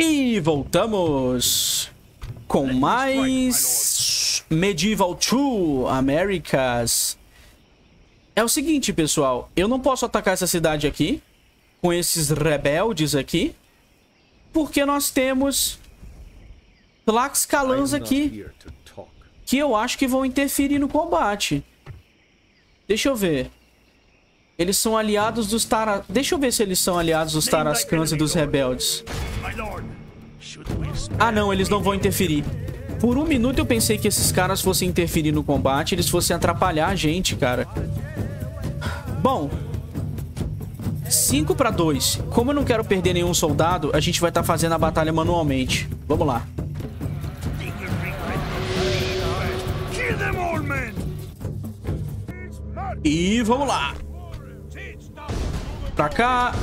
E voltamos com mais Medieval 2 Americas. É o seguinte, pessoal. Eu não posso atacar essa cidade aqui com esses rebeldes aqui. Porque nós temos Tlaxcalans aqui que eu acho que vão interferir no combate. Deixa eu ver. Eles são aliados dos Tara... Deixa eu ver se eles são aliados dos Tarascans e dos rebeldes. Ah, não. Eles não vão interferir. Por um minuto eu pensei que esses caras fossem interferir no combate. Eles fossem atrapalhar a gente, cara. Bom. 5 para 2. Como eu não quero perder nenhum soldado, a gente vai estar tá fazendo a batalha manualmente. Vamos lá. E vamos lá. Pra cá.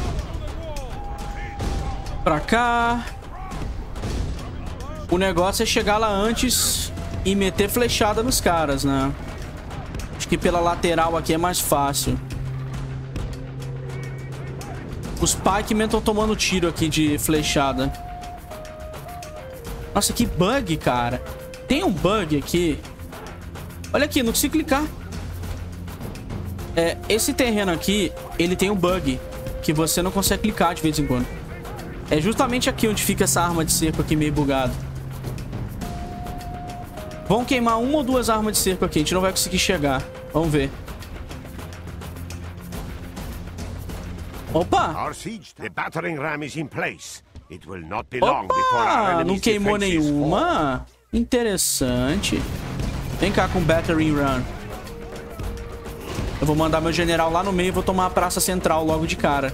Pra cá. O negócio é chegar lá antes e meter flechada nos caras, né? Acho que pela lateral aqui é mais fácil. Os Pikemen estão tomando tiro aqui de flechada. Nossa, que bug, cara. Tem um bug aqui. Olha aqui, não consigo clicar. É, esse terreno aqui, ele tem um bug que você não consegue clicar de vez em quando. É justamente aqui onde fica essa arma de cerco aqui meio bugada. Vão queimar uma ou duas armas de cerco aqui. A gente não vai conseguir chegar. Vamos ver. Opa! Opa! Não queimou nenhuma? Interessante. Vem cá com Battering Run. Eu vou mandar meu general lá no meio e vou tomar a praça central logo de cara.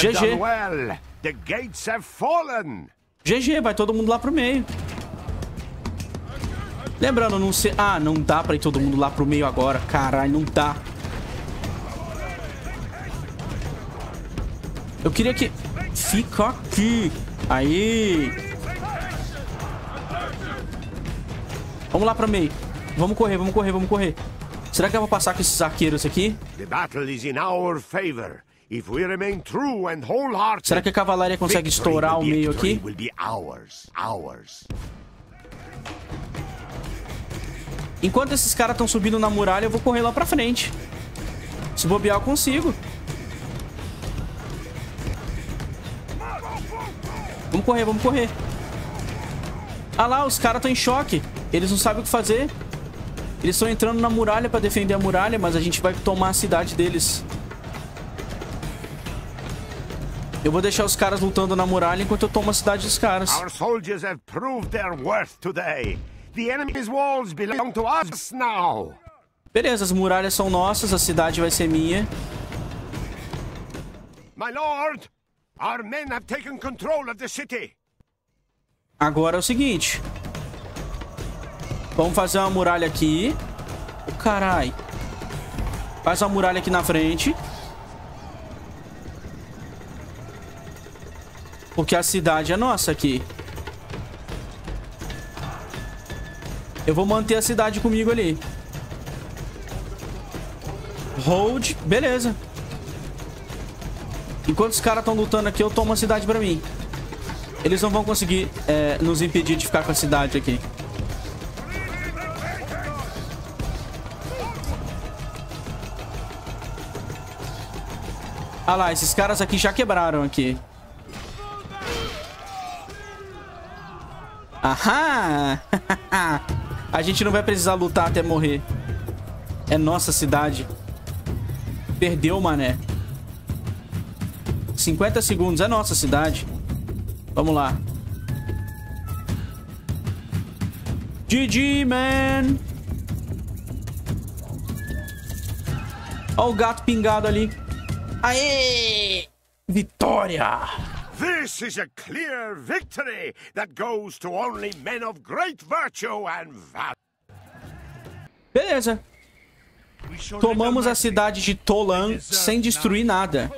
GG. GG, vai todo mundo lá pro meio. Lembrando, não sei... Ah, não dá pra ir todo mundo lá pro meio agora. Caralho, não dá. Eu queria que... Fica aqui. Aí. Vamos lá pra meio. Vamos correr, vamos correr, vamos correr. Será que eu vou passar com esses arqueiros aqui? Será que a cavalaria consegue estourar o meio aqui? Enquanto esses caras estão subindo na muralha, eu vou correr lá pra frente. Se bobear, eu consigo. Vamos correr, vamos correr. Ah lá, os caras estão em choque. Eles não sabem o que fazer. Eles estão entrando na muralha para defender a muralha, mas a gente vai tomar a cidade deles. Eu vou deixar os caras lutando na muralha enquanto eu tomo a cidade dos caras. Our soldiers have proved their worth today. The enemy's walls belong to us now. Beleza, as muralhas são nossas, a cidade vai ser minha. My lord, Agora é o seguinte. Vamos fazer uma muralha aqui. Oh, carai. Faz uma muralha aqui na frente. Porque a cidade é nossa aqui. Eu vou manter a cidade comigo ali. Hold. Beleza. Enquanto os caras estão lutando aqui, eu tomo a cidade pra mim. Eles não vão conseguir é, nos impedir de ficar com a cidade aqui. Ah lá, esses caras aqui já quebraram aqui. Aham! a gente não vai precisar lutar até morrer. É nossa cidade. Perdeu, mané. 50 segundos. É nossa cidade. Vamos lá. GG, man. Olha o gato pingado ali. Aê! Vitória! This is a clear victory that goes to only men of great virtue and valor. Beleza. Tomamos a cidade de Tolan sem destruir nada.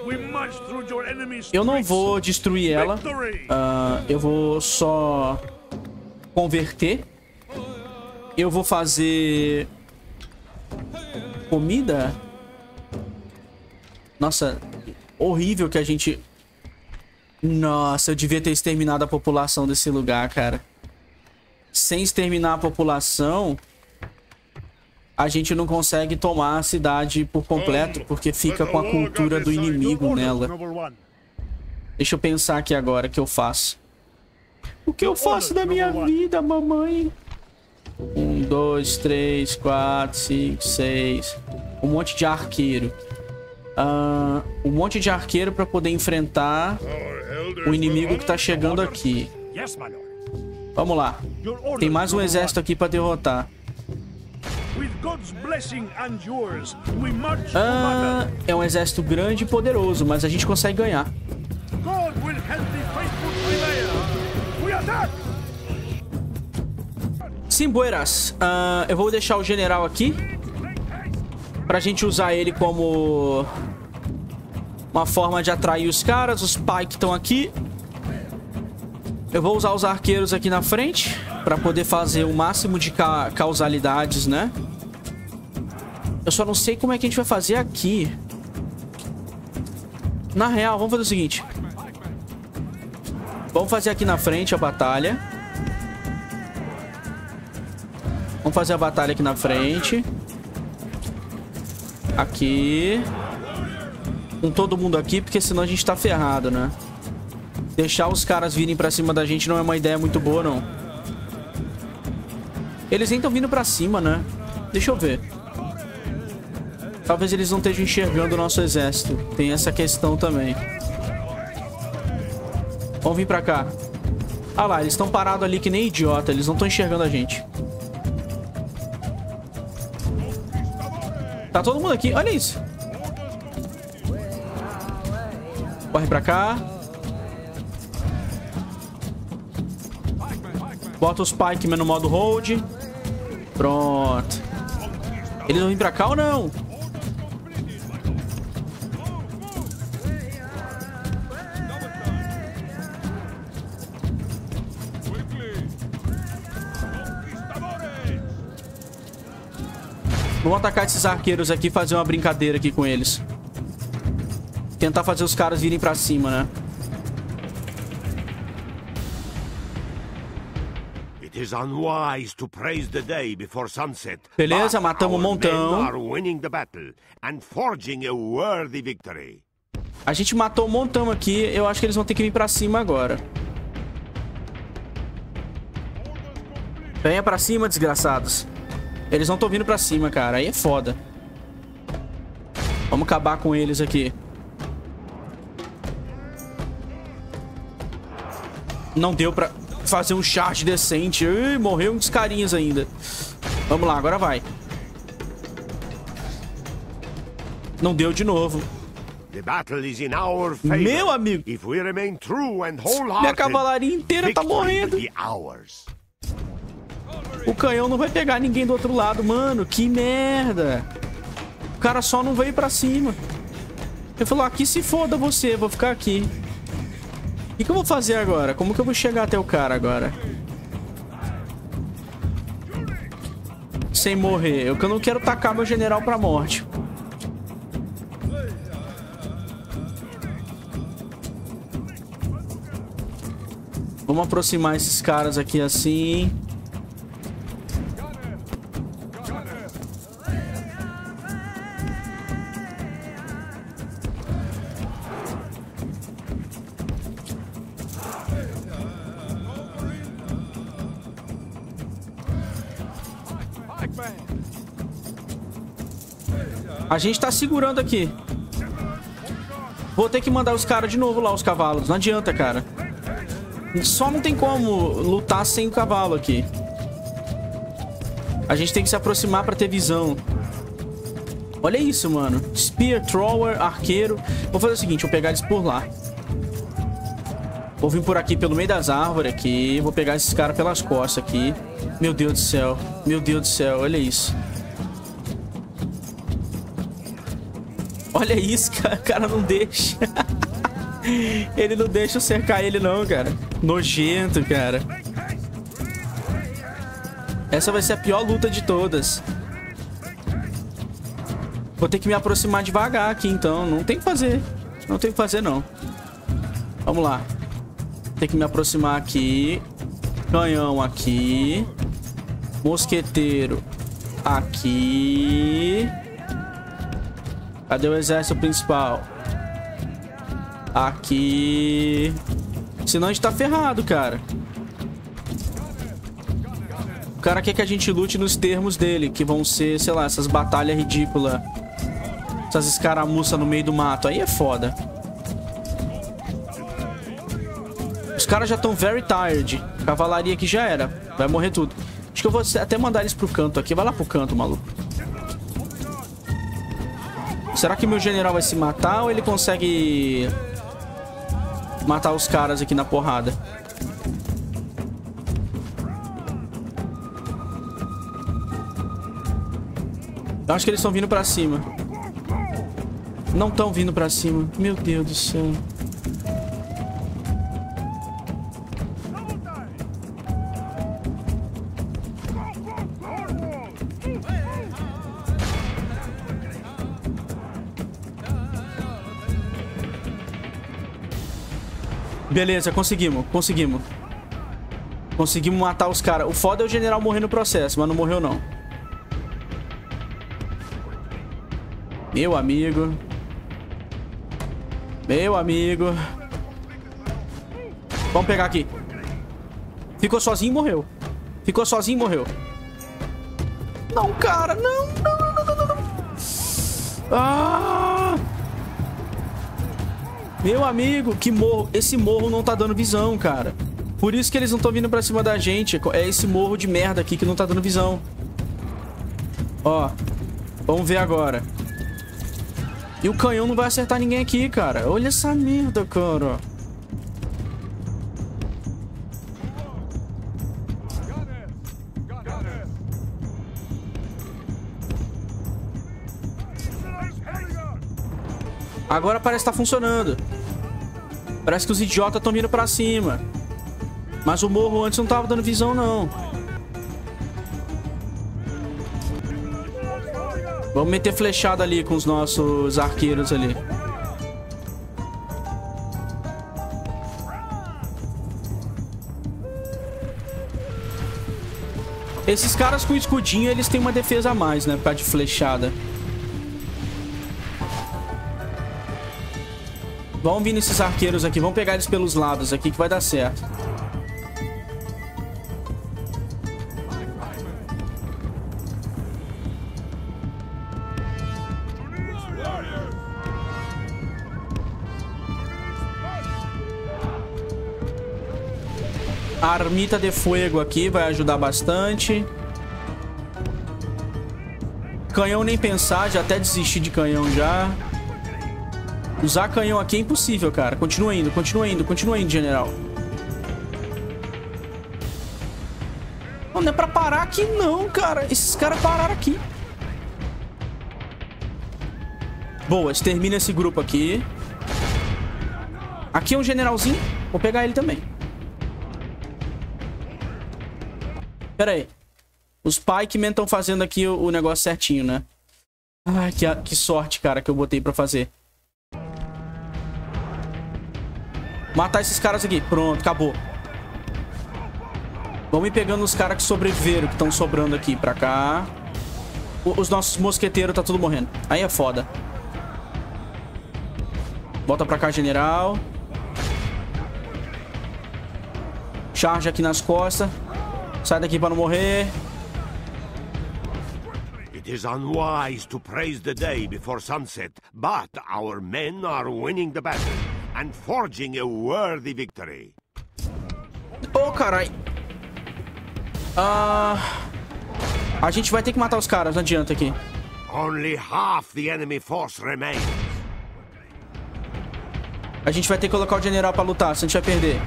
Eu não vou destruir ela. Uh, eu vou só converter. Eu vou fazer Comida? Nossa, horrível que a gente... Nossa, eu devia ter exterminado a população desse lugar, cara. Sem exterminar a população, a gente não consegue tomar a cidade por completo, porque fica com a cultura do inimigo nela. Deixa eu pensar aqui agora o que eu faço. O que eu faço da minha vida, mamãe? Um, dois, três, quatro, cinco, seis. Um monte de arqueiro. Uh, um monte de arqueiro para poder enfrentar o inimigo que tá chegando aqui. Vamos lá. Tem mais um exército aqui para derrotar. Ah, é um exército grande e poderoso, mas a gente consegue ganhar. Simbueras, uh, eu vou deixar o general aqui pra gente usar ele como uma forma de atrair os caras. Os pai que estão aqui. Eu vou usar os arqueiros aqui na frente pra poder fazer o máximo de ca causalidades, né? Eu só não sei como é que a gente vai fazer aqui. Na real, vamos fazer o seguinte. Vamos fazer aqui na frente a batalha. Vamos fazer a batalha aqui na frente. Aqui. Com todo mundo aqui, porque senão a gente tá ferrado, né? Deixar os caras virem pra cima da gente não é uma ideia muito boa, não. Eles nem estão vindo pra cima, né? Deixa eu ver. Talvez eles não estejam enxergando o nosso exército. Tem essa questão também. Vamos vir pra cá. Ah lá, eles estão parados ali que nem idiota. Eles não estão enxergando a gente. Tá todo mundo aqui. Olha isso. Corre pra cá. Bota os Pikeman no modo hold. Pronto. Eles vão vir pra cá ou não? Vamos atacar esses arqueiros aqui e fazer uma brincadeira aqui com eles. Tentar fazer os caras virem pra cima, né? Beleza, matamos um montão. A gente matou um montão aqui. Eu acho que eles vão ter que vir pra cima agora. Venha pra cima, desgraçados. Eles não estão vindo pra cima, cara. Aí é foda. Vamos acabar com eles aqui. Não deu pra fazer um charge decente. Ui, morreu uns carinhas ainda. Vamos lá, agora vai. Não deu de novo. Meu amigo. Minha cavalaria inteira tá morrendo. O canhão não vai pegar ninguém do outro lado, mano. Que merda. O cara só não veio pra cima. Ele falou, aqui se foda você, vou ficar aqui. O que, que eu vou fazer agora? Como que eu vou chegar até o cara agora? Sem morrer. Eu não quero tacar meu general pra morte. Vamos aproximar esses caras aqui assim. A gente tá segurando aqui. Vou ter que mandar os caras de novo lá, os cavalos. Não adianta, cara. Só não tem como lutar sem o cavalo aqui. A gente tem que se aproximar pra ter visão. Olha isso, mano. Spear, Thrower, Arqueiro. Vou fazer o seguinte, vou pegar eles por lá. Vou vir por aqui pelo meio das árvores aqui. Vou pegar esses caras pelas costas aqui. Meu Deus do céu. Meu Deus do céu, olha isso. Olha isso, cara. O cara não deixa. ele não deixa eu cercar ele não, cara. Nojento, cara. Essa vai ser a pior luta de todas. Vou ter que me aproximar devagar aqui, então. Não tem que fazer. Não tem que fazer, não. Vamos lá. Tem que me aproximar aqui. Canhão aqui. Mosqueteiro aqui. Cadê o exército principal? Aqui. Senão a gente tá ferrado, cara. O cara quer que a gente lute nos termos dele, que vão ser, sei lá, essas batalhas ridículas. Essas escaramuças no meio do mato. Aí é foda. Os caras já estão very tired. Cavalaria aqui já era. Vai morrer tudo. Acho que eu vou até mandar eles pro canto aqui. Vai lá pro canto, maluco. Será que meu general vai se matar ou ele consegue matar os caras aqui na porrada? Eu acho que eles estão vindo pra cima. Não estão vindo pra cima. Meu Deus do céu. Beleza, conseguimos, conseguimos. Conseguimos matar os caras. O foda é o general morrer no processo, mas não morreu não. Meu amigo. Meu amigo. Vamos pegar aqui. Ficou sozinho e morreu. Ficou sozinho e morreu. Não, cara, não, não, não, não, não. Ah! Meu amigo, que morro. Esse morro não tá dando visão, cara. Por isso que eles não estão vindo pra cima da gente. É esse morro de merda aqui que não tá dando visão. Ó. Vamos ver agora. E o canhão não vai acertar ninguém aqui, cara. Olha essa merda, cara. Agora parece que tá funcionando. Parece que os idiotas estão vindo pra cima. Mas o morro antes não tava dando visão, não. Vamos meter flechada ali com os nossos arqueiros ali. Esses caras com escudinho, eles têm uma defesa a mais, né? Por causa de flechada. Vamos vir nesses arqueiros aqui. Vamos pegar eles pelos lados aqui que vai dar certo. Armita de fogo aqui vai ajudar bastante. Canhão nem pensar, já até desisti de canhão já. Usar canhão aqui é impossível, cara. Continua indo, continua indo, continua indo, general. Não, não é pra parar aqui não, cara. Esses caras pararam aqui. Boa, extermina esse grupo aqui. Aqui é um generalzinho. Vou pegar ele também. Pera aí. Os Pikemen estão fazendo aqui o, negócio certinho, né? Ai, que, que sorte, cara, que eu botei pra fazer. Matar esses caras aqui. Pronto, acabou. Vamos ir pegando os caras que sobreviveram, que estão sobrando aqui pra cá. O, os nossos mosqueteiros tá tudo morrendo. Aí é foda. Volta pra cá, general. Charge aqui nas costas. Sai daqui pra não morrer. It is unwise to praise the day before sunset, but our men are winning the battle and forging a worthy victory. Oh, carai. Ah... A gente vai ter que matar os caras, não adianta aqui. Only half the enemy force remains. A gente vai ter que colocar o general pra lutar, senão a gente vai perder.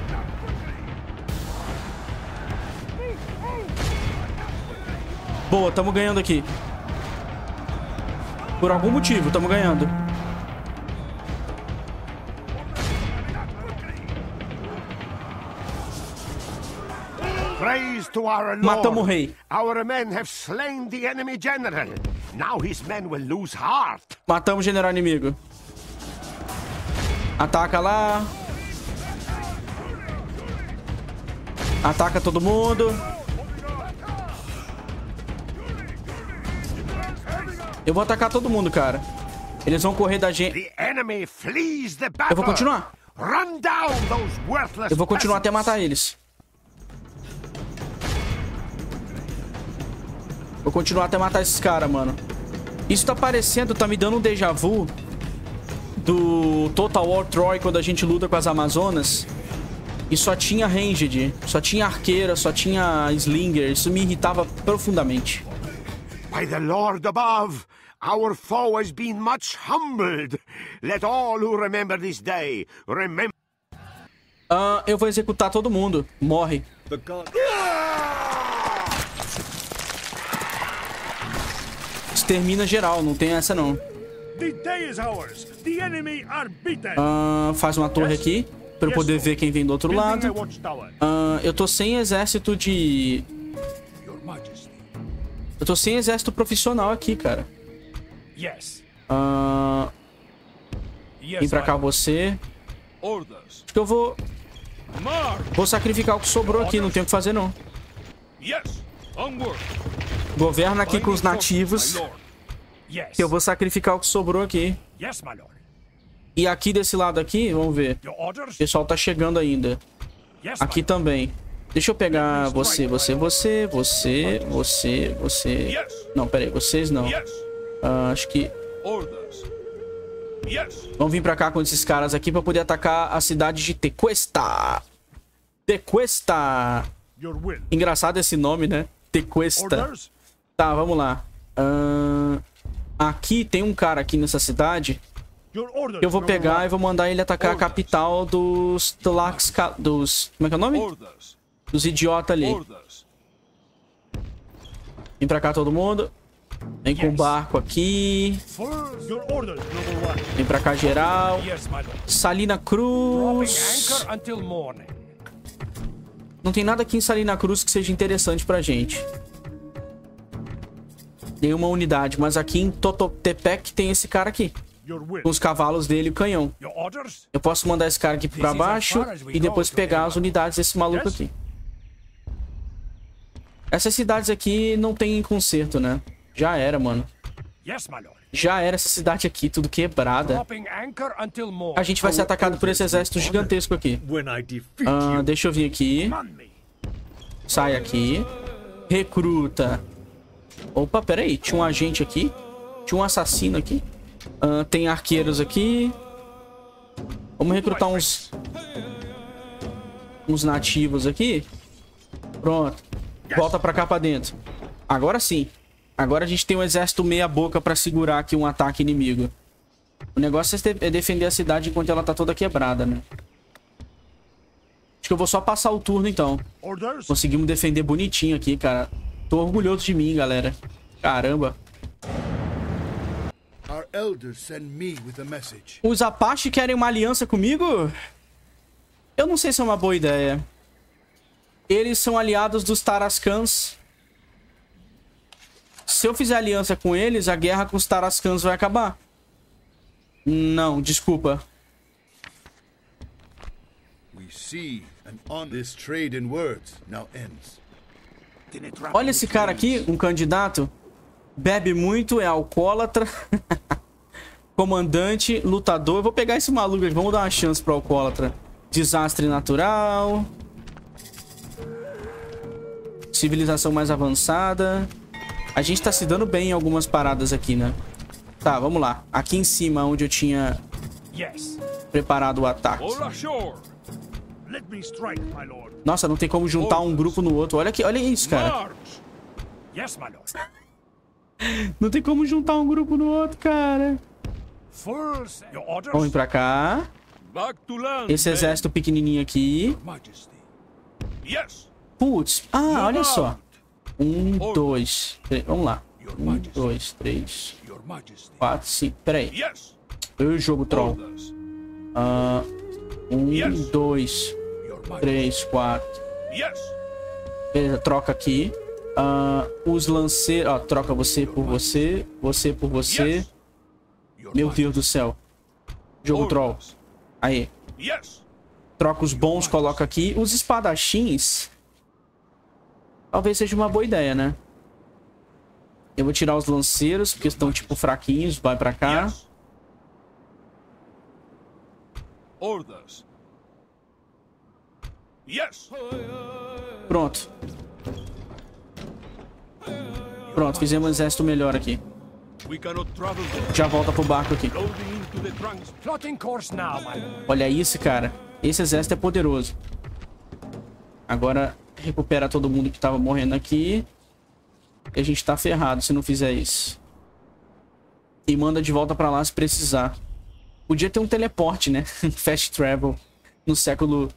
Boa, tamo ganhando aqui. Por algum motivo, tamo ganhando. Matamos o rei. Our men have slain the enemy general. Matamos o general inimigo. Ataca lá. Ataca todo mundo. Eu vou atacar todo mundo, cara. Eles vão correr da gente. Eu vou continuar. Eu vou continuar até matar eles. Vou continuar até matar esses caras, mano. Isso tá parecendo, tá me dando um déjà vu do Total War Troy quando a gente luta com as Amazonas. E só tinha ranged, só tinha arqueira, só tinha slinger. Isso me irritava profundamente. By the Lord above, our foe has been much humbled. Let all who remember this day remember. Uh, eu vou executar todo mundo. Morre. Extermina geral, não tem essa não. Uh, faz uma torre aqui para eu poder ver quem vem do outro lado. Uh, eu tô sem exército de... Eu tô sem exército profissional aqui, cara. Uh, vem pra cá você. Acho que eu vou... Vou sacrificar o que sobrou aqui, não tem o que fazer não. Governa aqui com os nativos. Eu vou sacrificar o que sobrou aqui. E aqui desse lado aqui, vamos ver. O pessoal tá chegando ainda. Aqui também. Deixa eu pegar você, você, você, você, você, você. Não, pera aí, vocês não. Uh, acho que... Vamos vir pra cá com esses caras aqui pra poder atacar a cidade de Tequesta. Tequesta. Engraçado esse nome, né? Tequesta. Tá, vamos lá. Uh, aqui tem um cara aqui nessa cidade eu vou pegar e vou mandar ele atacar a capital dos Tlaxca... Dos... Como é que é o nome? Dos idiotas ali. Vem pra cá todo mundo. Vem com o barco aqui. Vem pra cá geral. Salina Cruz. Não tem nada aqui em Salina Cruz que seja interessante pra gente. Nenhuma unidade. Mas aqui em Tototepec tem esse cara aqui com os cavalos dele e o canhão. Eu posso mandar esse cara aqui pra baixo e depois pegar as unidades desse maluco aqui. Essas cidades aqui não tem conserto, né? Já era, mano. Já era essa cidade aqui, tudo quebrada. A gente vai ser atacado por esse exército gigantesco aqui. Ah, deixa eu vir aqui. Sai aqui. Recruta. Opa, peraí. Tinha um agente aqui. Tinha um assassino aqui. Uh, tem arqueiros aqui. Vamos recrutar uns... Uns nativos aqui. Pronto. Volta pra cá pra dentro. Agora sim. Agora a gente tem um exército meia boca pra segurar aqui um ataque inimigo. O negócio é defender a cidade enquanto ela tá toda quebrada, né? Acho que eu vou só passar o turno, então. Conseguimos defender bonitinho aqui, cara. Tô orgulhoso de mim, galera. Caramba. Os Apache querem uma aliança comigo? Eu não sei se é uma boa ideia. Eles são aliados dos Tarascans. Se eu fizer aliança com eles, a guerra com os Tarascans vai acabar. Não, desculpa. Olha esse cara aqui, um candidato. Bebe muito, é alcoólatra. Comandante, lutador. Eu vou pegar esse maluco aqui. Vamos dar uma chance pro alcoólatra. Desastre natural. Civilização mais avançada. A gente tá se dando bem em algumas paradas aqui, né? Tá, vamos lá. Aqui em cima, onde eu tinha preparado o ataque. Nossa, não tem como juntar um grupo no outro. Olha aqui, olha isso, cara. Não tem como juntar um grupo no outro, cara. Vamos vir pra cá. Esse exército pequenininho aqui. Putz. Ah, olha só. Um, dois, três. Vamos lá. Um, dois, três. Quatro, cinco. Pera aí. Eu jogo troll. Uh, um, dois, três, quatro. Beleza, troca aqui. Uh, os lanceiros... Ó, troca você por você. Você por você. Meu Deus do céu. Jogo troll. Aí. Troca os bons, coloca aqui. Os espadachins... Talvez seja uma boa ideia, né? Eu vou tirar os lanceiros, porque estão, tipo, fraquinhos. Vai pra cá. Pronto. Pronto, fizemos um exército melhor aqui. Já volta pro barco aqui. Olha isso, cara. Esse exército é poderoso. Agora recupera todo mundo que tava morrendo aqui. E a gente tá ferrado se não fizer isso. E manda de volta pra lá se precisar. Podia ter um teleporte, né? Fast travel. No século...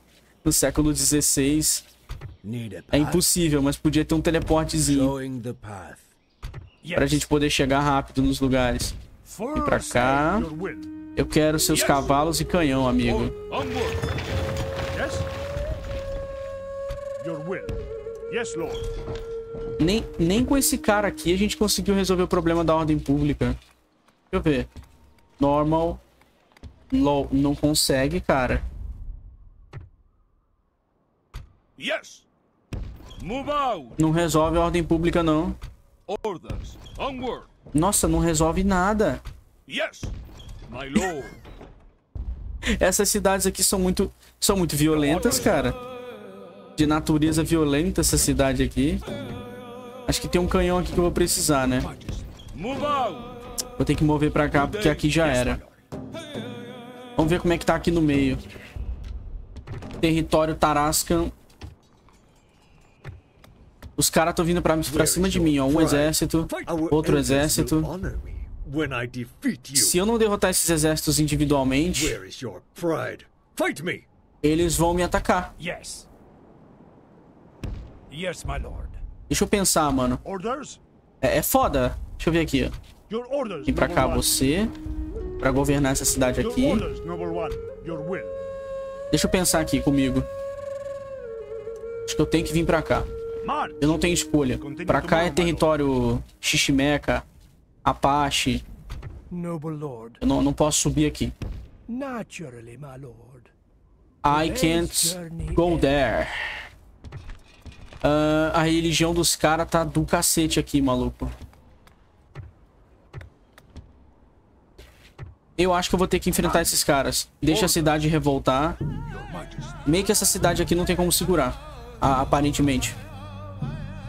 No século XVI. É impossível, mas podia ter um teleportezinho. Pra gente poder chegar rápido nos lugares. Vem pra cá. Eu quero seus cavalos e canhão, amigo. Nem, nem com esse cara aqui a gente conseguiu resolver o problema da ordem pública. Deixa eu ver. Normal. Low. Não consegue, cara. Yes. Move out. Não resolve a ordem pública, não. Orders. Onward. Nossa, não resolve nada. Yes. My lord. Essas cidades aqui são muito, são muito violentas, cara. De natureza violenta essa cidade aqui. Acho que tem um canhão aqui que eu vou precisar, né? Vou ter que mover pra cá, porque aqui já era. Vamos ver como é que tá aqui no meio. Território Tarascan os caras estão vindo pra, pra cima de mim, ó. Um exército, outro exército. Se eu não derrotar esses exércitos individualmente, eles vão me atacar. Deixa eu pensar, mano. É, é foda. Deixa eu ver aqui, ó. Vem pra cá você. Pra governar essa cidade aqui. Deixa eu pensar aqui comigo. Acho que eu tenho que vir pra cá. Eu não tenho escolha. Pra cá é território Xiximeca, Apache. Eu não, não posso subir aqui. I can't go there. Uh, a religião dos caras tá do cacete aqui, maluco. Eu acho que eu vou ter que enfrentar esses caras. Deixa a cidade revoltar. Meio que essa cidade aqui não tem como segurar. Aparentemente.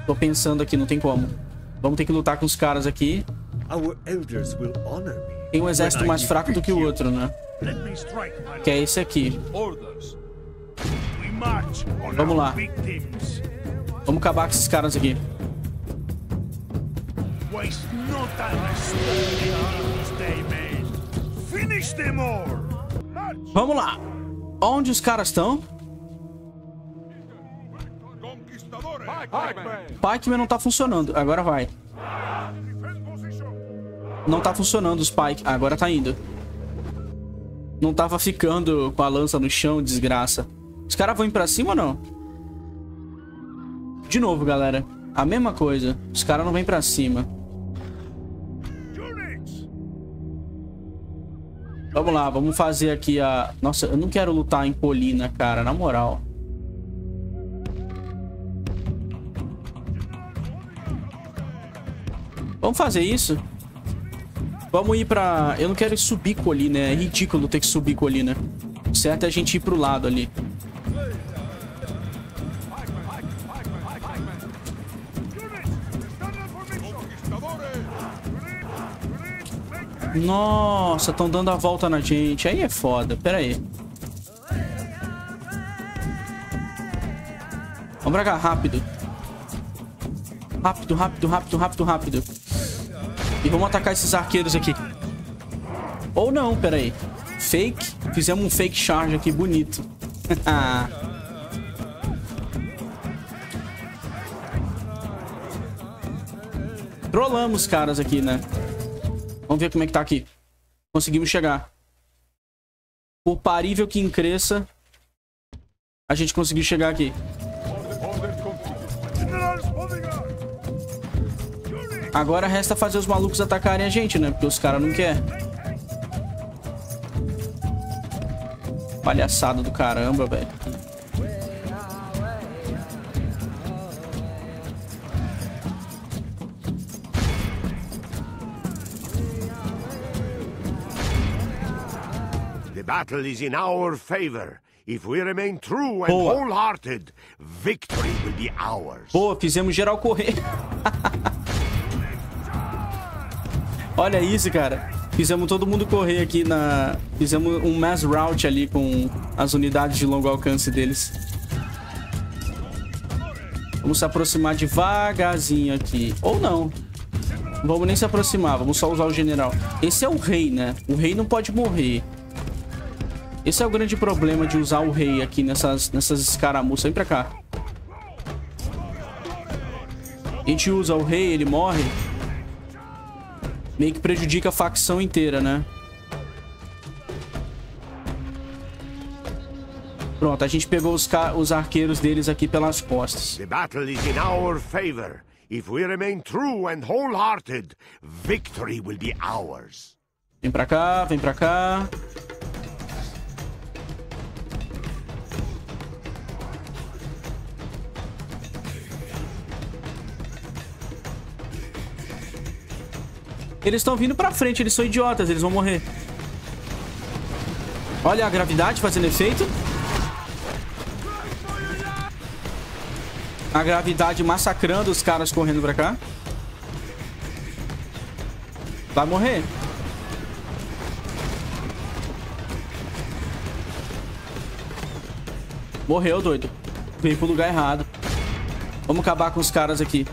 Tô pensando aqui, não tem como. Vamos ter que lutar com os caras aqui. Tem um exército mais fraco do que o outro, né? Que é esse aqui. Vamos lá. Vamos acabar com esses caras aqui. Vamos lá. Onde os caras estão? Pikeman não tá funcionando. Agora vai. Não tá funcionando os Pike. Agora tá indo. Não tava ficando com a lança no chão, desgraça. Os caras vão ir pra cima ou não? De novo, galera. A mesma coisa. Os caras não vêm pra cima. Vamos lá, vamos fazer aqui a... Nossa, eu não quero lutar em colina, cara, na moral. Vamos fazer isso. Vamos ir pra... Eu não quero subir colina, é ridículo ter que subir colina. O certo é a gente ir pro lado ali. Nossa, estão dando a volta na gente. Aí é foda. Pera aí. Vamos pra cá, rápido. Rápido, rápido, rápido, rápido, rápido. E vamos atacar esses arqueiros aqui. Ou não, pera aí. Fake. Fizemos um fake charge aqui bonito. Trollamos os caras aqui, né? Vamos ver como é que tá aqui. Conseguimos chegar. Por parível que cresça, a gente conseguiu chegar aqui. Agora resta fazer os malucos atacarem a gente, né? Porque os caras não querem. Palhaçada do caramba, velho. The battle is in our favor. If we remain true and wholehearted, victory will be ours. Boa, fizemos geral correr. Olha isso, cara. Fizemos todo mundo correr aqui na... Fizemos um mass route ali com as unidades de longo alcance deles. Vamos se aproximar devagarzinho aqui. Ou não. Vamos nem se aproximar. Vamos só usar o general. Esse é o rei, né? O rei não pode morrer. Esse é o grande problema de usar o rei aqui nessas, nessas escaramuças. Vem pra cá. A gente usa o rei, ele morre. Meio que prejudica a facção inteira, né? Pronto, a gente pegou os, os arqueiros deles aqui pelas costas. The battle is in our favor. If we remain true and wholehearted, victory will be ours. Vem pra cá, vem pra cá. Eles estão vindo pra frente, eles são idiotas, eles vão morrer. Olha a gravidade fazendo efeito. A gravidade massacrando os caras correndo pra cá. Vai morrer. Morreu, doido. Veio pro lugar errado. Vamos acabar com os caras aqui.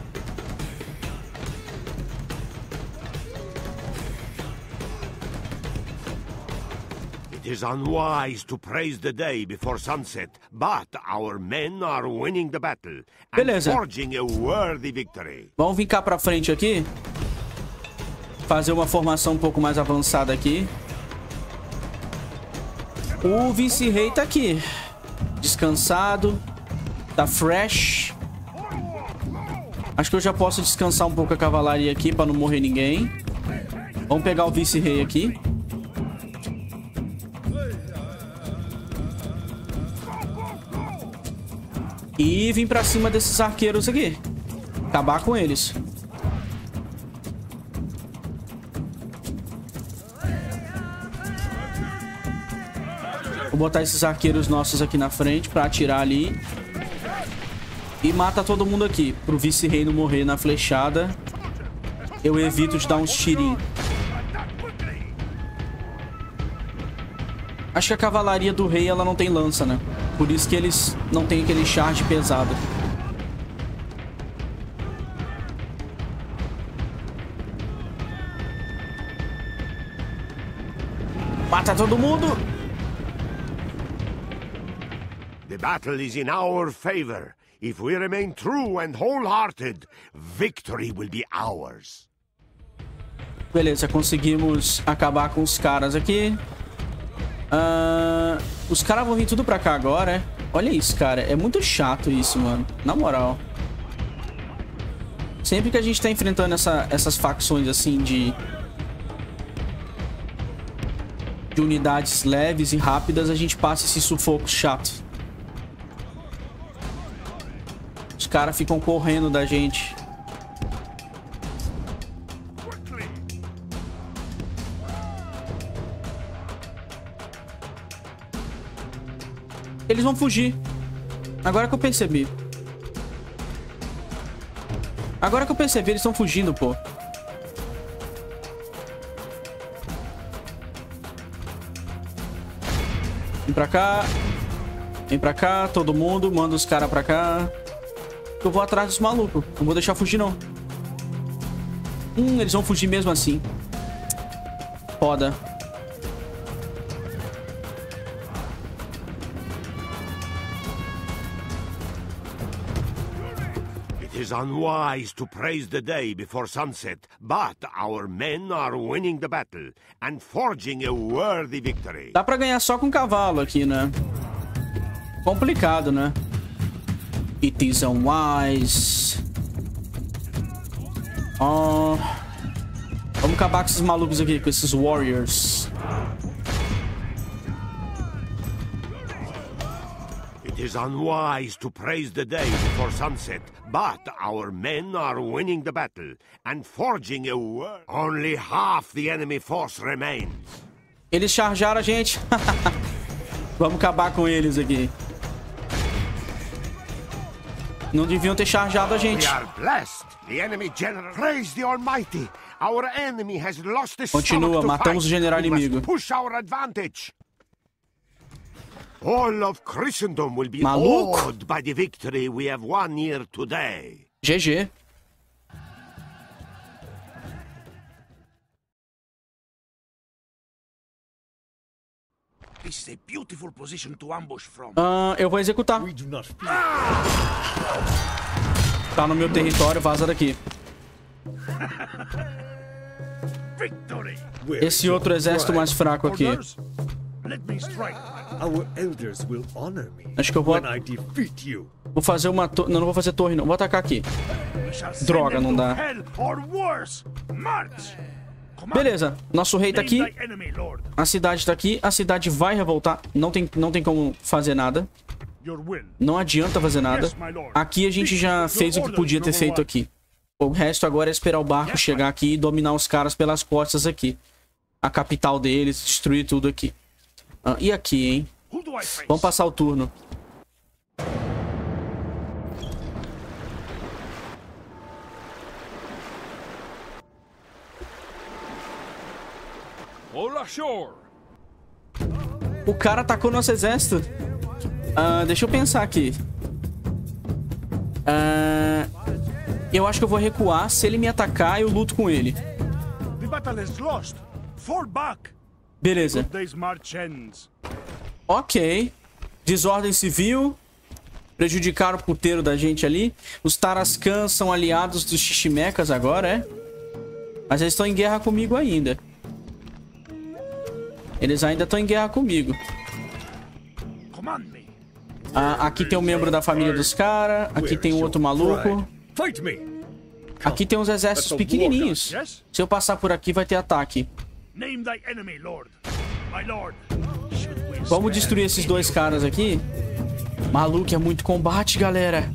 Is unwise to praise the day before sunset, but our men are winning the battle and Beleza. forging a worthy victory. Vamos vir cá pra frente aqui. Fazer uma formação um pouco mais avançada aqui. O vice-rei tá aqui. Descansado. Tá fresh. Acho que eu já posso descansar um pouco a cavalaria aqui pra não morrer ninguém. Vamos pegar o vice-rei aqui. E vim pra cima desses arqueiros aqui. Acabar com eles. Vou botar esses arqueiros nossos aqui na frente pra atirar ali. E mata todo mundo aqui. Pro vice-reino morrer na flechada. Eu evito de dar uns tirinhos. Acho que a cavalaria do rei, ela não tem lança, né? Por isso que eles não têm aquele charge pesado. Mata todo mundo! The battle is in our favor. If we remain true and wholehearted, victory will be ours. Beleza, conseguimos acabar com os caras aqui. Uh, os caras vão vir tudo pra cá agora, é? Olha isso, cara. É muito chato isso, mano. Na moral. Sempre que a gente tá enfrentando essa, essas facções, assim, de... De unidades leves e rápidas, a gente passa esse sufoco chato. Os caras ficam correndo da gente. Eles vão fugir. Agora que eu percebi. Agora que eu percebi, eles estão fugindo, pô. Vem pra cá. Vem pra cá, todo mundo. Manda os caras pra cá. Eu vou atrás dos malucos. Não vou deixar fugir, não. Hum, eles vão fugir mesmo assim. Foda. Is unwise to praise the day before sunset, but our men are winning the battle and forging a worthy victory. Dá pra ganhar só com cavalo aqui, né? Complicado, né? It is unwise. Oh, vamos acabar com esses malucos aqui, com esses warriors. Is unwise to praise the day before sunset, but our men are winning the battle and forging a war. Only half the enemy force remains. Eles charjaram a gente. Vamos acabar com eles aqui. Não deviam ter charjado a gente. Continua, matamos o general inimigo. All of Christendom will be Maluco? awed by the victory we have won here today. GG. This is a beautiful position to ambush from. Uh, eu vou executar. Tá no meu território, vaza daqui. Esse outro exército mais fraco aqui. Acho que eu vou... Vou fazer uma torre... Não, não vou fazer torre, não. Vou atacar aqui. Droga, não dá. Beleza. Nosso rei tá aqui. A cidade tá aqui. A cidade vai revoltar. Não tem, não tem como fazer nada. Não adianta fazer nada. Aqui a gente já fez o que podia ter feito aqui. O resto agora é esperar o barco chegar aqui e dominar os caras pelas costas aqui. A capital deles, destruir tudo aqui. Ah, e aqui, hein? Vamos passar o turno. O cara atacou nosso exército. Uh, deixa eu pensar aqui. Uh, eu acho que eu vou recuar. Se ele me atacar, eu luto com ele. Beleza. Ok. Desordem civil. Prejudicaram o puteiro da gente ali. Os Tarascan são aliados dos Xiximecas agora, é? Mas eles estão em guerra comigo ainda. Eles ainda estão em guerra comigo. Ah, aqui tem um membro da família dos caras. Aqui tem um outro maluco. Aqui tem uns exércitos pequenininhos. Se eu passar por aqui, vai ter ataque. Vamos destruir esses dois caras aqui. Maluco, é muito combate, galera.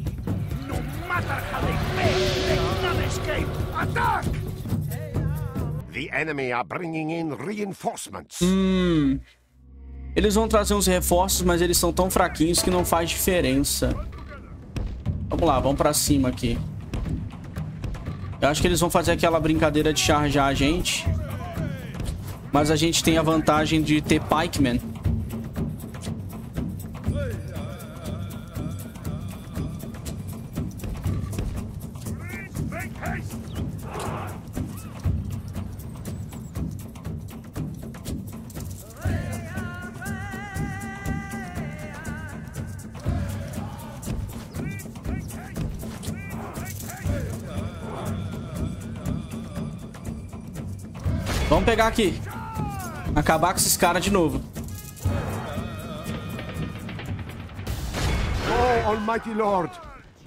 The enemy are bringing in reinforcements. Hum. Eles vão trazer uns reforços, mas eles são tão fraquinhos que não faz diferença. Vamos lá, vamos pra cima aqui. Eu acho que eles vão fazer aquela brincadeira de charjar a gente. Mas a gente tem a vantagem de ter Pikeman. Vamos pegar aqui. Acabar com esses caras de novo. Oh, Almighty Lord,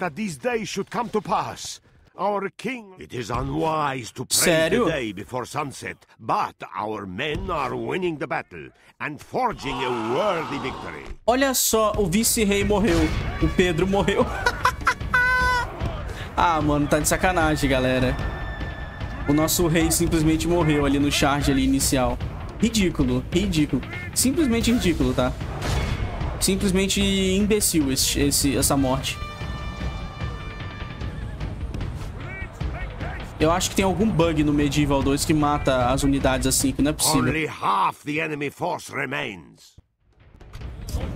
that these days should come to pass. Our king... It is unwise to praise Sério? the day before sunset, but our men are winning the battle and forging a worthy victory. Olha só, o vice-rei morreu. O Pedro morreu. ah, mano, tá de sacanagem, galera. O nosso rei simplesmente morreu ali no charge ali inicial. Ridículo, ridículo. Simplesmente ridículo, tá? Simplesmente imbecil esse, esse, essa morte. Eu acho que tem algum bug no Medieval 2 que mata as unidades assim, que não é possível.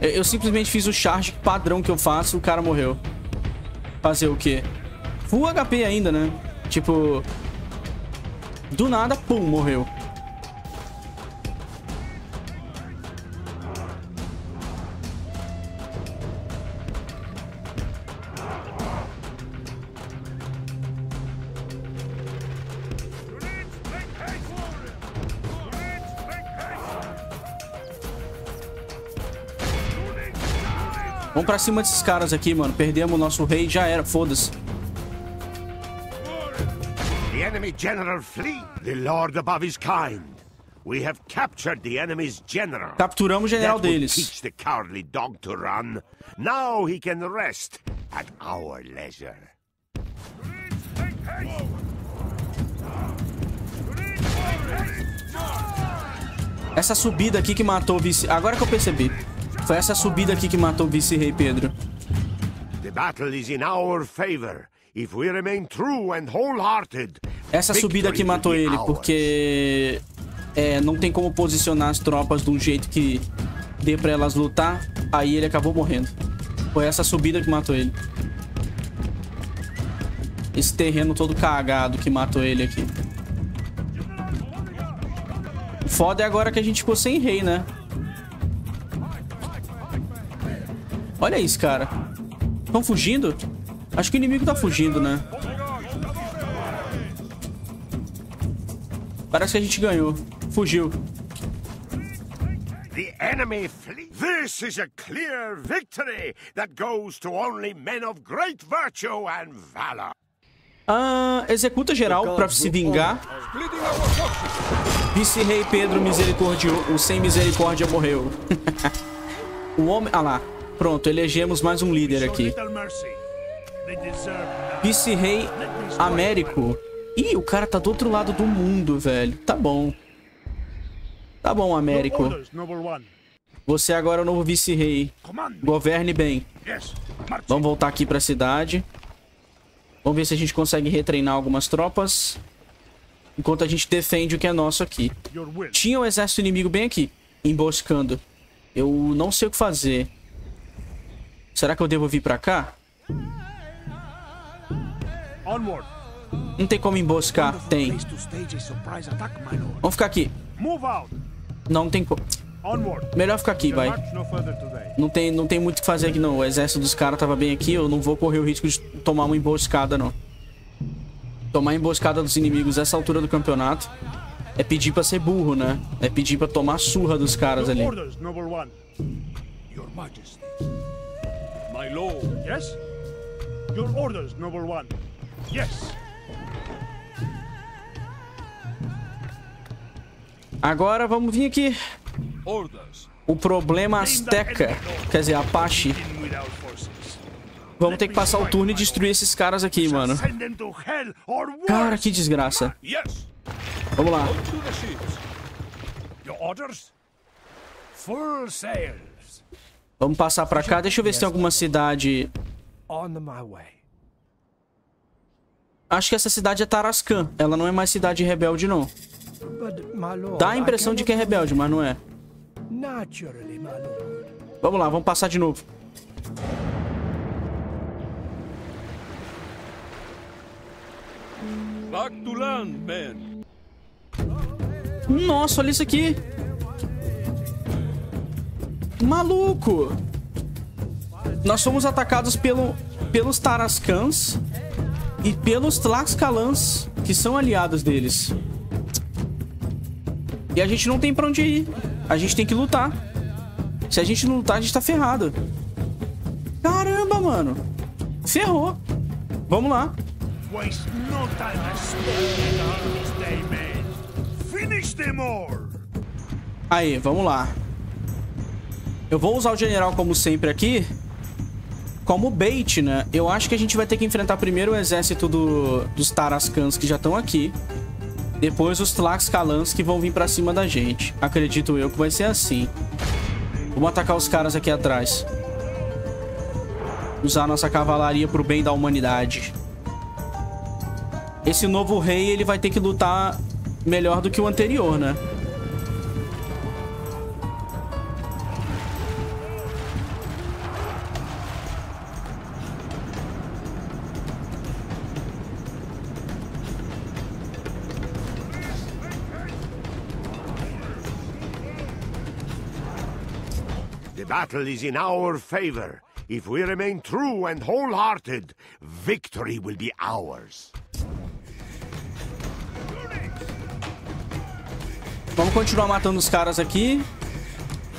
Eu, eu simplesmente fiz o charge padrão que eu faço, o cara morreu. Fazer o quê? Full HP ainda, né? Tipo... Do nada, pum, morreu. Vamos pra cima desses caras aqui, mano. Perdemos o nosso rei, já era, foda-se. enemy general flee? The Lord above is kind. We have captured the enemy's general. Capturamos o general That deles. teach the cowardly dog to run. Now he can rest at our leisure. Essa subida aqui que matou o vice... Agora que eu percebi. Foi essa subida aqui que matou o vice-rei Pedro. The battle is in our favor. If we remain true and wholehearted, Essa subida aqui matou ele, porque... É, não tem como posicionar as tropas de um jeito que dê pra elas lutar. Aí ele acabou morrendo. Foi essa subida que matou ele. Esse terreno todo cagado que matou ele aqui. O foda é agora que a gente ficou sem rei, né? Olha isso, cara. Estão fugindo? Acho que o inimigo tá fugindo, né? Parece que a gente ganhou. Fugiu. The enemy flee. This is a clear victory that goes to only men of great virtue and valor. Ah, executa geral pra se vingar. Vice-rei Pedro misericordioso. O sem misericórdia morreu. o homem. Ah lá. Pronto, elegemos mais um líder aqui. Vice-rei Américo. Ih, o cara tá do outro lado do mundo, velho. Tá bom. Tá bom, Américo. Você agora é o novo vice-rei. Governe bem. Vamos voltar aqui pra cidade. Vamos ver se a gente consegue retreinar algumas tropas. Enquanto a gente defende o que é nosso aqui. Tinha um exército inimigo bem aqui, emboscando. Eu não sei o que fazer. Será que eu devo vir pra cá? Não tem como emboscar. Tem. Vamos ficar aqui. Out. Não tem como. Melhor ficar aqui, vai. Não tem, não tem muito o que fazer aqui, não. O exército dos caras tava bem aqui. Eu não vou correr o risco de tomar uma emboscada, não. Tomar emboscada dos inimigos nessa altura do campeonato é pedir pra ser burro, né? É pedir pra tomar surra dos caras ali. My lord. Yes? Your orders, noble one. Yes. Agora vamos vir aqui. O problema Azteca. Quer dizer, Apache. Vamos ter que passar o turno e destruir esses caras aqui, mano. Cara, que desgraça. Vamos lá. Your orders? Full sails. Vamos passar pra cá. Deixa eu ver se tem alguma cidade. Acho que essa cidade é Tarascan. Ela não é mais cidade rebelde, não. Dá a impressão de que é rebelde, mas não é. Vamos lá, vamos passar de novo. Nossa, olha isso aqui. Maluco. Nós fomos atacados pelo, pelos Tarascans e pelos Tlaxcalans, que são aliados deles. E a gente não tem pra onde ir. A gente tem que lutar. Se a gente não lutar, a gente tá ferrado. Caramba, mano. Ferrou. Vamos lá. Aí, vamos lá. Eu vou usar o general como sempre aqui. Como bait, né? Eu acho que a gente vai ter que enfrentar primeiro o exército do, dos Tarascans que já estão aqui. Depois os Tlaxcalans que vão vir pra cima da gente. Acredito eu que vai ser assim. Vamos atacar os caras aqui atrás. Usar nossa cavalaria pro bem da humanidade. Esse novo rei, ele vai ter que lutar melhor do que o anterior, né? Battle is in our favor. If we remain true and wholehearted, victory will be ours. Vamos continuar matando os caras aqui.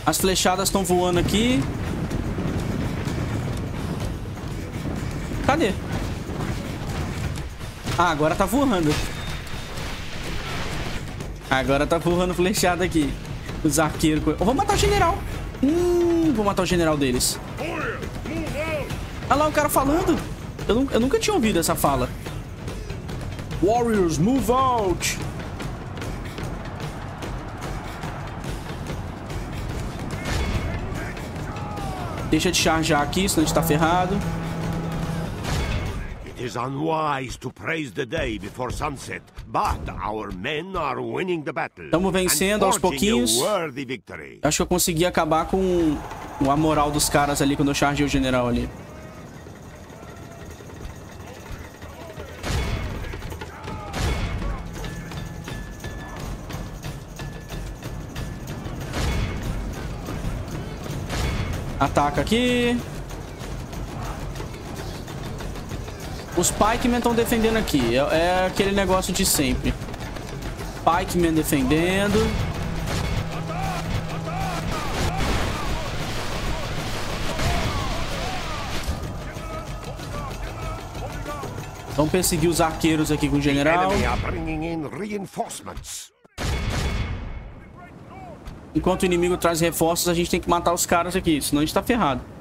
As flechadas estão voando aqui. Cadê? Ah, agora tá voando. Agora tá voando flechada aqui. Os arqueiros. Eu vou matar o general. Hum, vou matar o general deles. Olha lá o cara falando. Eu, eu nunca tinha ouvido essa fala. Warriors, move out! Deixa de charjar aqui, senão a gente tá ferrado. It is unwise to praise the day before sunset, but our men are winning the battle. Estamos vencendo aos pouquinhos. Acho que eu consegui acabar com a moral dos caras ali quando eu chargei o general ali. Ataca aqui. Os Pikemen estão defendendo aqui. É, é, aquele negócio de sempre. Pikemen defendendo. Vamos perseguir os arqueiros aqui com o general. Enquanto o inimigo traz reforços, a gente tem que matar os caras aqui, senão a gente tá ferrado.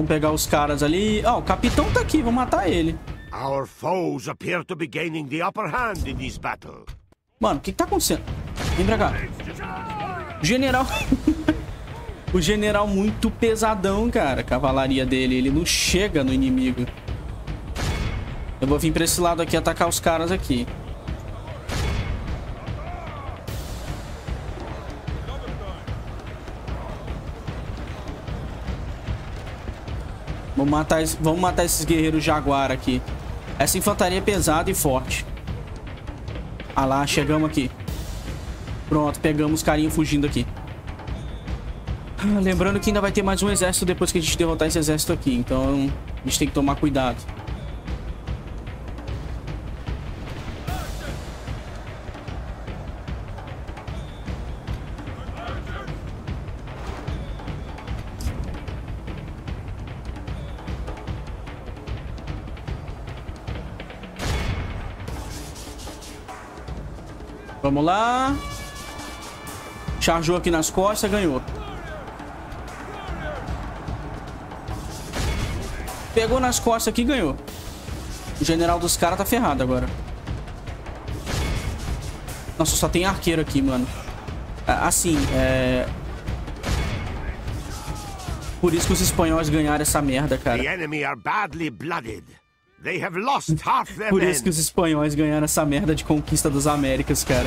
Vamos pegar os caras ali. Ó, o capitão tá aqui, vamos matar ele. Our foes appear to be gaining the upper hand in this battle. Mano, o que, que tá acontecendo? Vem pra cá. General... o general muito pesadão, cara. A cavalaria dele. Ele não chega no inimigo. Eu vou vir pra esse lado aqui atacar os caras aqui. Vamos matar, vamos matar esses guerreiros jaguar aqui. Essa infantaria é pesada e forte. Ah lá, chegamos aqui. Pronto, pegamos carinha fugindo aqui. Ah, lembrando que ainda vai ter mais um exército depois que a gente derrotar esse exército aqui. Então, a gente tem que tomar cuidado. Vamos lá. Charjou aqui nas costas, ganhou. Pegou nas costas aqui ganhou. O general dos caras tá ferrado agora. Nossa, só tem arqueiro aqui, mano. Assim, é... Por isso que os espanhóis ganharam essa merda, cara. The enemy are badly blooded. Por isso que os espanhóis ganharam essa merda de conquista das Américas, cara.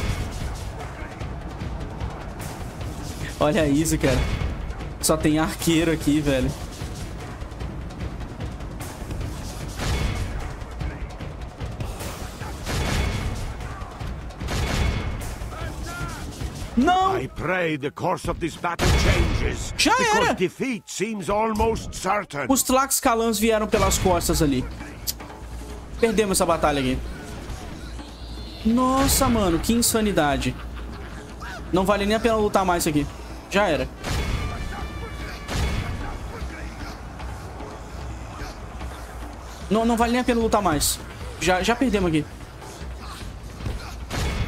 Olha isso, cara. Só tem arqueiro aqui, velho. Não! Já era! Os Tlaxcalans vieram pelas costas ali. Perdemos essa batalha aqui. Nossa, mano, que insanidade. Não vale nem a pena lutar mais isso aqui. Já era. Não, não vale nem a pena lutar mais. Já, já perdemos aqui.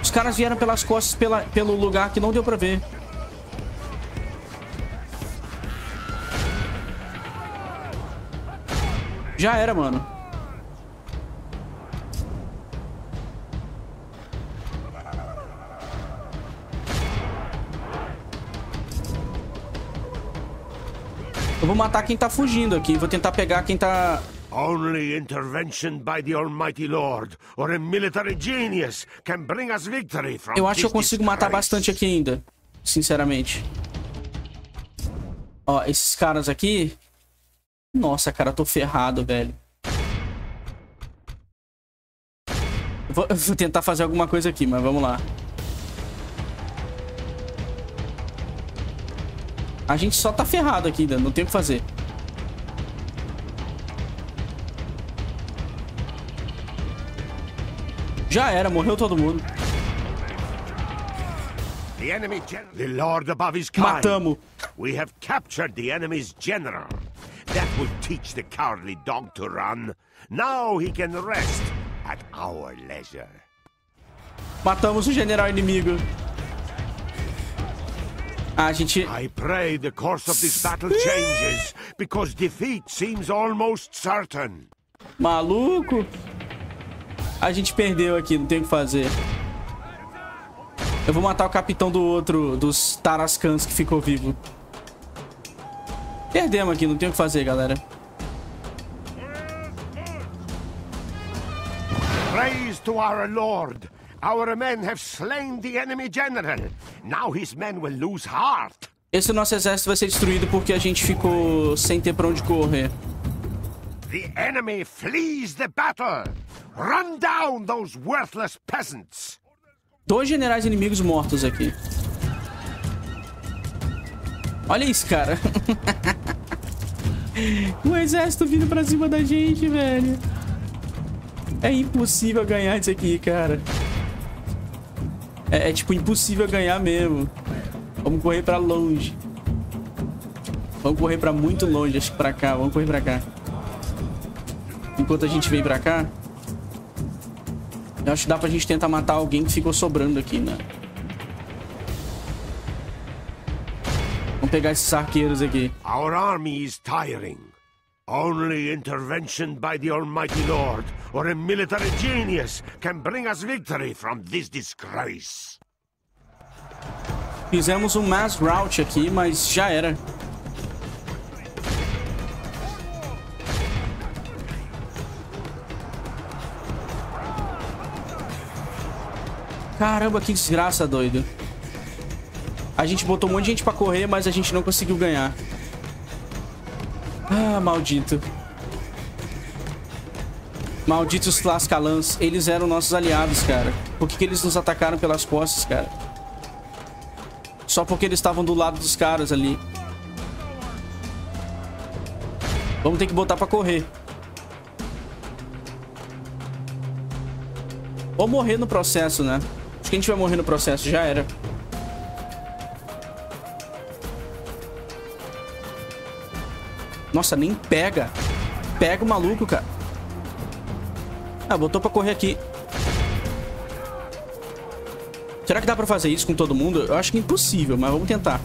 Os caras vieram pelas costas pela, pelo lugar que não deu pra ver. Já era, mano. Vou matar quem tá fugindo aqui. Vou tentar pegar quem tá... Only intervention by the Almighty Lord or a military genius can bring us victory from Eu acho que eu consigo matar bastante aqui ainda, sinceramente. Ó, esses caras aqui... Nossa, cara, eu tô ferrado, velho. Vou, vou tentar fazer alguma coisa aqui, mas vamos lá. A gente só tá ferrado aqui ainda, não tem o que fazer. Já era, morreu todo mundo. The enemy the Lord above is kind. Matamos. We have captured the enemy's general. That will teach the cowardly dog to run. Now he can rest at our leisure. Matamos o general inimigo. A gente... I pray the course of this battle changes, because defeat seems almost certain. Maluco. A gente perdeu aqui, não tem o que fazer. Eu vou matar o capitão do outro, dos Tarascans que ficou vivo. Perdemos aqui, não tem o que fazer, galera. Praise to our Lord. Our men have slain the enemy general. Now his men will lose heart. Esse nosso exército vai ser destruído porque a gente ficou sem ter pra onde correr. The enemy flees the battle. Run down those worthless peasants. Dois generais inimigos mortos aqui. Olha isso, cara. o exército vindo pra cima da gente, velho. É impossível ganhar isso aqui, cara. É, é, tipo impossível ganhar mesmo. Vamos correr pra longe. Vamos correr pra muito longe, acho que pra cá. Vamos correr pra cá. Enquanto a gente vem pra cá. Eu acho que dá pra gente tentar matar alguém que ficou sobrando aqui, né? Vamos pegar esses arqueiros aqui. Our army is tiring. Only intervention by the Almighty Lord or a military genius can bring us victory from this disgrace. Fizemos um mass route aqui, mas já era. Caramba, que desgraça, doido. A gente botou um monte de gente pra correr, mas a gente não conseguiu ganhar. Ah, maldito. Malditos Tlascalans. Eles eram nossos aliados, cara. Por que, que eles nos atacaram pelas costas, cara? Só porque eles estavam do lado dos caras ali. Vamos ter que botar pra correr. Ou morrer no processo, né? Acho que a gente vai morrer no processo. Já era. Nossa, nem pega. Pega o maluco, cara. Ah, botou pra correr aqui. Será que dá pra fazer isso com todo mundo? Eu acho que é impossível, mas vamos tentar.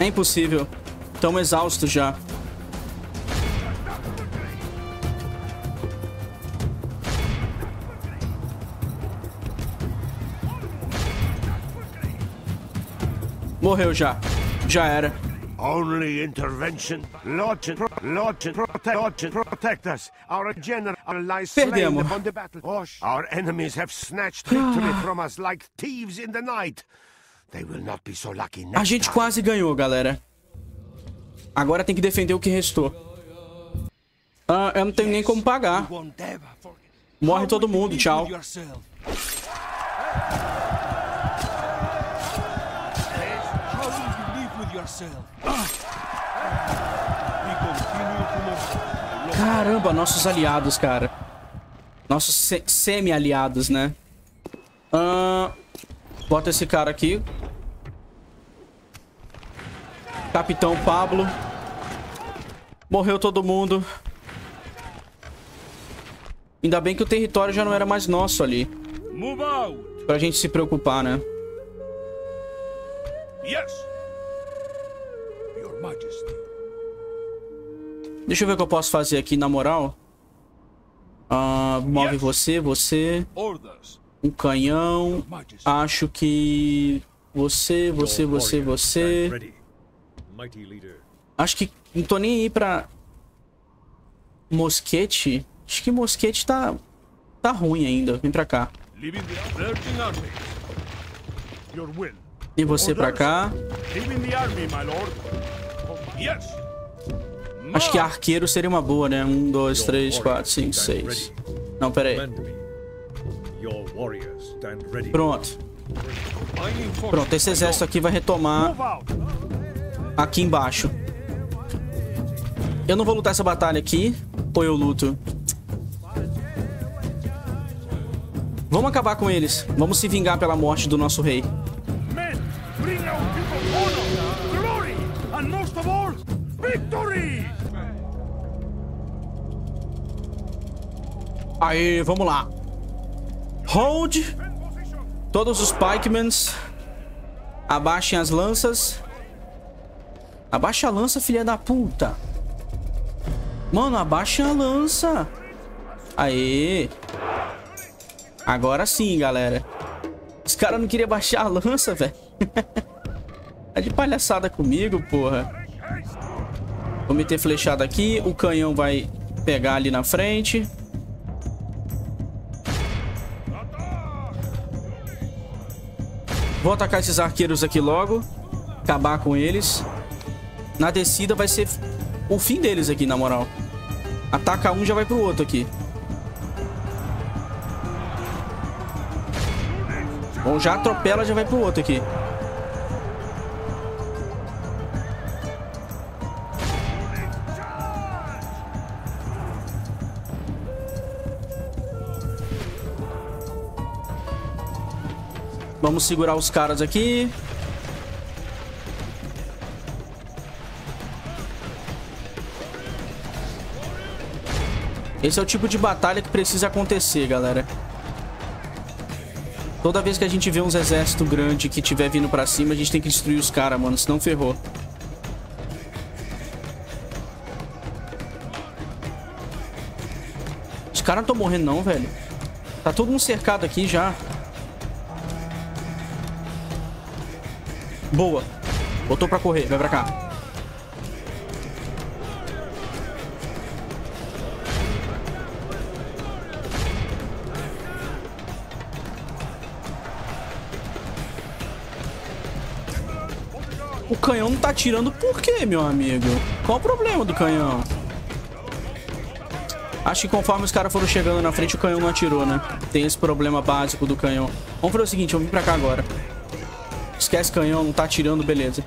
É impossível. Estamos exaustos já. Morreu já. Já era. Only intervention. Lord, Lord, protect, protect us. Our general lies slain upon the battle. Our enemies have snatched victory from us like thieves in the night. They will not be so lucky A gente quase ganhou, galera. Agora tem que defender o que restou. Ah, eu não tenho nem como pagar. Morre todo mundo, tchau. Caramba, nossos aliados, cara. Nossos se semi-aliados, né? Uh, bota esse cara aqui. Capitão Pablo. Morreu todo mundo. Ainda bem que o território já não era mais nosso ali. Pra gente se preocupar, né? Yes. Deixa eu ver o que eu posso fazer aqui, na moral. Uh, move você, você. Um canhão. Acho que... Você, você, você, você. Acho que não tô nem aí pra... Mosquete. Acho que mosquete tá... Tá ruim ainda. Vem pra cá. E você pra cá. Acho que arqueiro seria uma boa, né? Um, dois, três, quatro, cinco, seis. Não, pera aí. Pronto. Pronto, esse exército aqui vai retomar aqui embaixo. Eu não vou lutar essa batalha aqui. Ou eu luto? Vamos acabar com eles. Vamos se vingar pela morte do nosso rei. Victory! Aí, vamos lá. Hold. Todos os pikemans. Abaixem as lanças. Abaixa a lança, filha da puta. Mano, abaixa a lança. Aê. Agora sim, galera. Os caras não queriam baixar a lança, velho. tá de palhaçada comigo, porra. Vou meter flechada aqui. O canhão vai pegar ali na frente. Vou atacar esses arqueiros aqui logo. Acabar com eles. Na descida vai ser o fim deles aqui, na moral. Ataca um, já vai pro outro aqui. Bom, já atropela, já vai pro outro aqui. Vamos segurar os caras aqui. Esse é o tipo de batalha que precisa acontecer, galera. Toda vez que a gente vê uns exércitos grandes que tiver vindo pra cima, a gente tem que destruir os caras, mano. Senão ferrou. Os caras não estão morrendo não, velho. Tá todo mundo cercado aqui já. Boa. Botou pra correr. Vai pra cá. O canhão não tá atirando por quê, meu amigo? Qual o problema do canhão? Acho que conforme os caras foram chegando na frente, o canhão não atirou, né? Tem esse problema básico do canhão. Vamos fazer o seguinte, vamos vir pra cá agora. Esquece canhão, não tá atirando, beleza.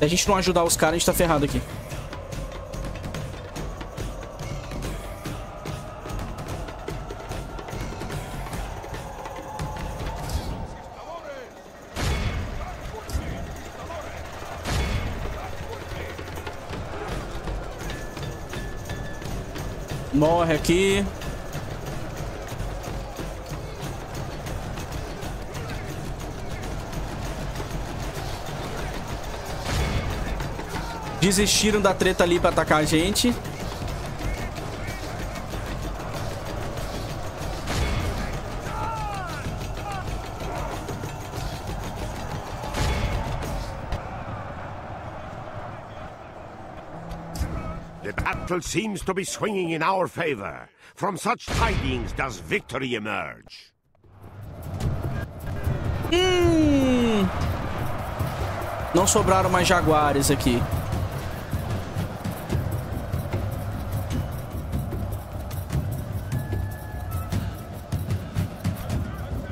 Se a gente não ajudar os caras, a gente tá ferrado aqui. Morre aqui. Desistiram da treta ali pra atacar a gente. battle seems to be swinging in our favor. From such tidings does victory emerge. Hum. Não sobraram mais jaguares aqui.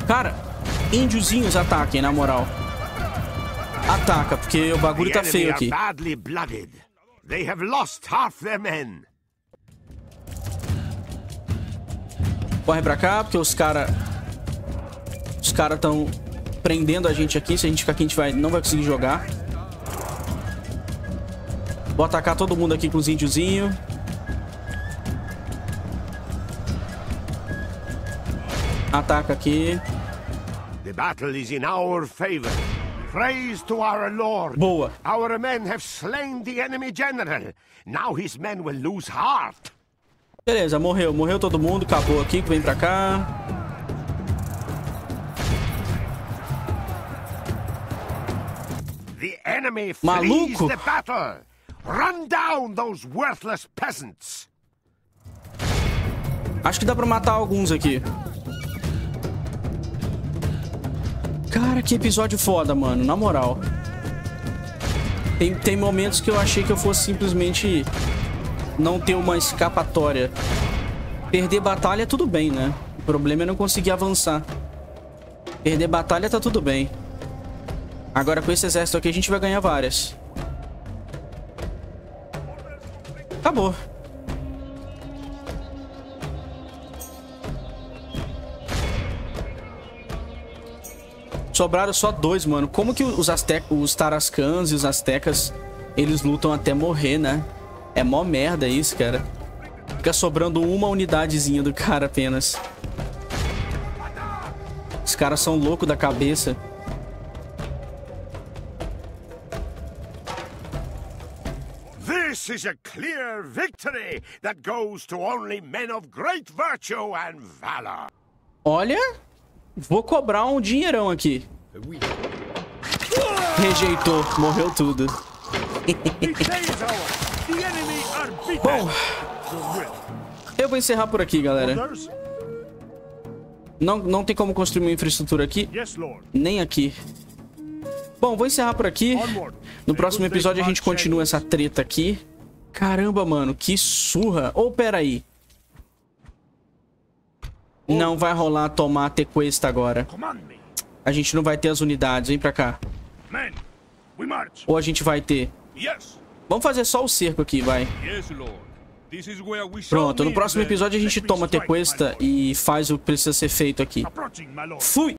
Cara, índiozinhos ataquem, na moral. Ataca, porque o bagulho tá feio aqui. They have lost half their men. Corre pra cá, porque os caras... Os caras estão prendendo a gente aqui. Se a gente ficar aqui, a gente vai, não vai conseguir jogar. Vou atacar todo mundo aqui com os índiozinhos. Ataca aqui. The battle is in our favor. Praise to our Lord. Boa. Our men have slain the enemy general. Now his men will lose heart. Beleza, morreu. Morreu todo mundo. Acabou aqui. Vem pra cá. The enemy Maluco. the battle. Run down those worthless peasants. Acho que dá pra matar alguns aqui. Cara, que episódio foda, mano. Na moral. Tem, tem momentos que eu achei que eu fosse simplesmente não ter uma escapatória. Perder batalha, tudo bem, né? O problema é não conseguir avançar. Perder batalha, tá tudo bem. Agora, com esse exército aqui, a gente vai ganhar várias. Acabou. Sobraram só dois, mano. Como que os, Azte os Tarascans e os Aztecas, eles lutam até morrer, né? É mó merda isso, cara. Fica sobrando uma unidadezinha do cara apenas. Os caras são loucos da cabeça. This is a clear victory that goes to only men of great virtue and valor. Olha, Vou cobrar um dinheirão aqui. Rejeitou. Morreu tudo. Bom, eu vou encerrar por aqui, galera. Não, não tem como construir uma infraestrutura aqui. Nem aqui. Bom, vou encerrar por aqui. No próximo episódio a gente continua essa treta aqui. Caramba, mano, que surra. Ou, oh, peraí. Não vai rolar tomar Tequesta agora. A gente não vai ter as unidades. Vem pra cá. Ou a gente vai ter? Vamos fazer só o cerco aqui, vai. Pronto, no próximo episódio a gente toma Tequesta e faz o que precisa ser feito aqui. Fui!